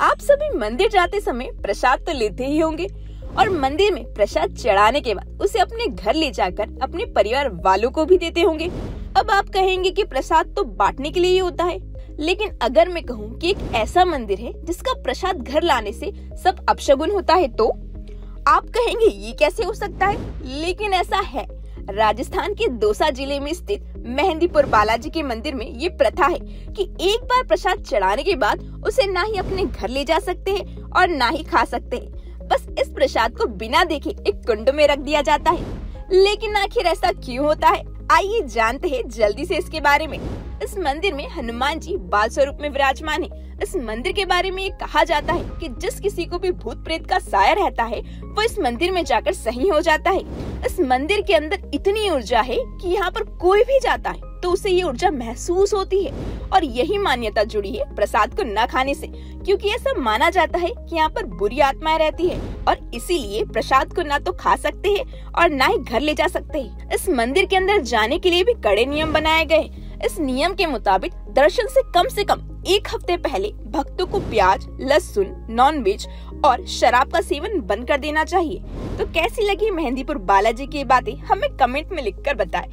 आप सभी मंदिर जाते समय प्रसाद तो लेते ही होंगे। और मंदिर में प्रसाद चढ़ाने के बाद उसे अपने घर ले जाकर अपने परिवार वालों को भी देते होंगे। अब आप कहेंगे कि प्रसाद तो बांटने के लिए ही होता है। लेकिन अगर मैं कहूँ कि एक ऐसा मंदिर है जिसका प्रसाद घर लाने से सब अपशगुन होता है तो? आप कहेंगे ये कैसे हो सकता है? लेकिन ऐसा है। राजस्थान के दौसा ज़िले में स्थित मेहंदीपुर बालाजी के मंदिर में ये प्रथा है कि एक बार प्रसाद चढ़ाने के बाद उसे ना ही अपने घर ले जा सकते हैं और ना ही खा सकते हैं। बस इस प्रसाद को बिना देखे एक कुंड में रख दिया जाता है। लेकिन आखिर ऐसा क्यों होता है? आइए जानते हैं जल्दी से इसके बारे में। इस मंदिर में हनुमान जी बाल स्वरूप में विराजमान है। इस मंदिर के बारे में ये कहा जाता है कि जिस किसी को भी भूत प्रेत का साया रहता है, वो इस मंदिर में जाकर सही हो जाता है। इस मंदिर के अंदर इतनी ऊर्जा है कि यहाँ पर कोई भी जाता है तो उसे ये ऊर्जा महसूस होती है और यही मान्यता जुड़ी है प्रसाद को न खाने से, क्योंकि ऐसा माना जाता है कि यहाँ पर बुरी आत्माएँ रहती है और इसीलिए प्रसाद को न तो खा सकते हैं और न ही घर ले जा सकते हैं। इस मंदिर के अंदर जाने के लिए भी कड़े नियम बनाए गए इस नियम के मुताबिक दर्शन से कम से कम एक हफ़्ते पहले भक्तों को प्याज, लहसुन नॉन वेज और शराब का सेवन बंद कर देना चाहिए तो कैसी लगी मेहंदीपुर बालाजी की बातें हमें कमेंट में लिखकर बताएँ।